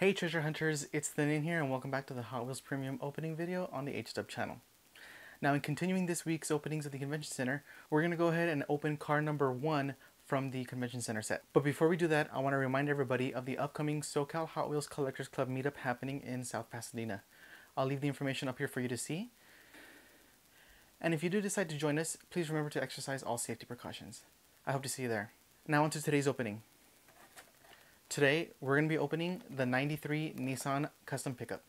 Hey treasure hunters, it's the here and welcome back to the Hot Wheels Premium opening video on the Aech Dub channel. Now in continuing this week's openings of the Convention Center, we're going to go ahead and open car number one from the Convention Center set. But before we do that, I want to remind everybody of the upcoming SoCal Hot Wheels Collectors Club meetup happening in South Pasadena. I'll leave the information up here for you to see. And if you do decide to join us, please remember to exercise all safety precautions. I hope to see you there. Now on to today's opening. Today, we're going to be opening the 93 Nissan Custom Pickup.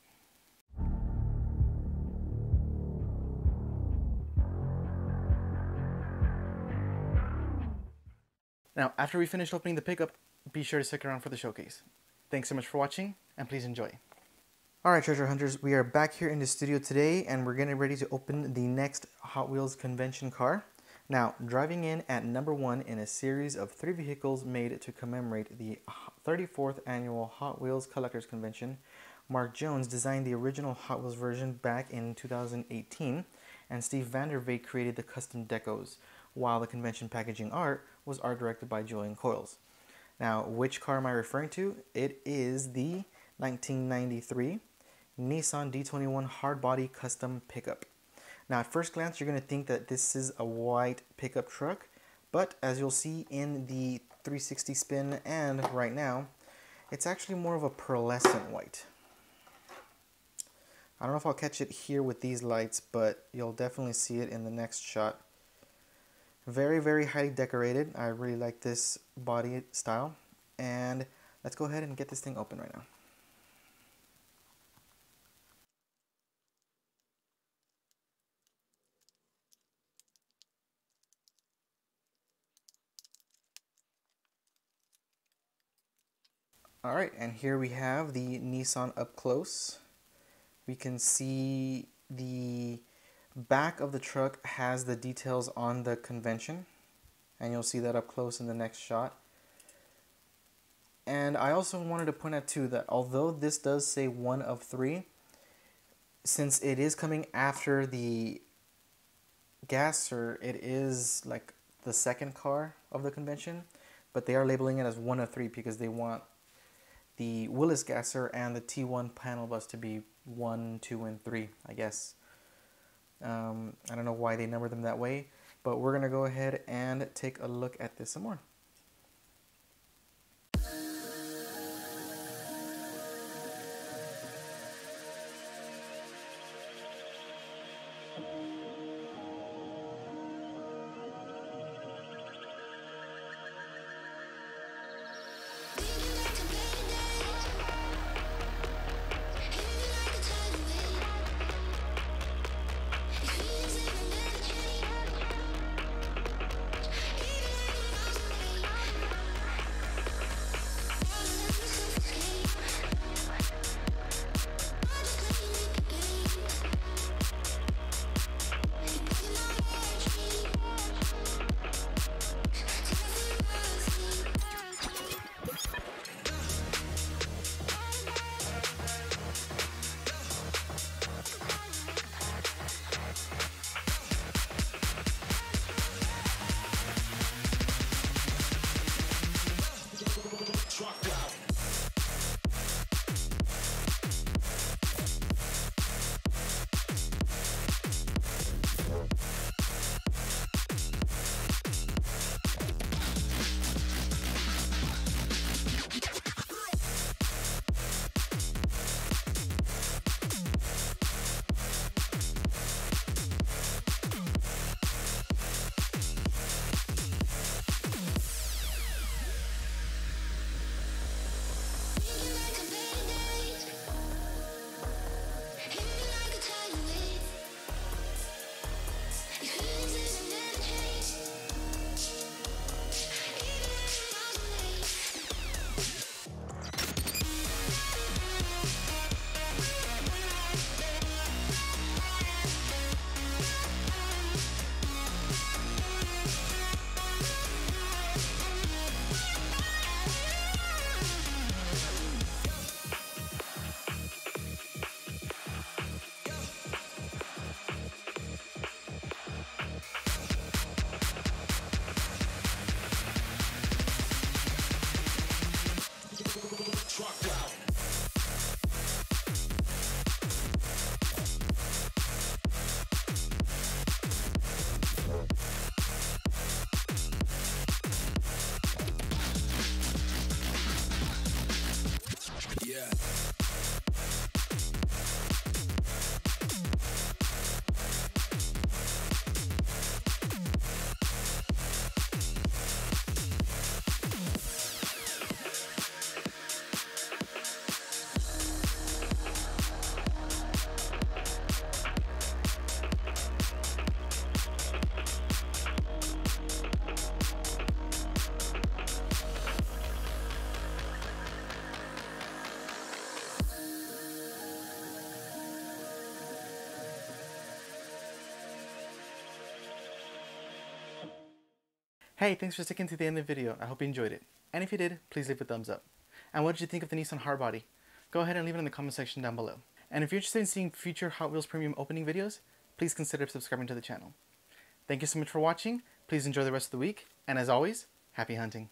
Now, after we finish opening the pickup, be sure to stick around for the showcase. Thanks so much for watching, and please enjoy. Alright treasure hunters, we are back here in the studio today, and we're getting ready to open the next Hot Wheels convention car. Now, driving in at number one in a series of three vehicles made to commemorate the 34th annual Hot Wheels Collectors Convention, Mark Jones designed the original Hot Wheels version back in 2018, and Steve Vandervaart created the custom decos, while the convention packaging art was art directed by Julian Coyles. Now, which car am I referring to? It is the 1993 Nissan D21 Hardbody Custom Pickup. Now at first glance, you're gonna think that this is a white pickup truck, but as you'll see in the 360 spin and right now, it's actually more of a pearlescent white. I don't know if I'll catch it here with these lights, but you'll definitely see it in the next shot. Very, very highly decorated. I really like this body style. And let's go ahead and get this thing open right now. All right, and here we have the Nissan up close. We can see the back of the truck has the details on the convention, and you'll see that up close in the next shot. And I also wanted to point out too that although this does say one of three, since it is coming after the Gasser, it is like the second car of the convention, but they are labeling it as one of three because they want the Willys Gasser and the T1 panel bus to be 1, 2, and 3, I guess. Um, I don't know why they number them that way, but we're going to go ahead and take a look at this some more. Hey, thanks for sticking to the end of the video. I hope you enjoyed it. And if you did, please leave a thumbs up. And what did you think of the Nissan Hardbody? Go ahead and leave it in the comment section down below. And if you're interested in seeing future Hot Wheels Premium opening videos, please consider subscribing to the channel. Thank you so much for watching. Please enjoy the rest of the week. And as always, happy hunting.